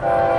Bye.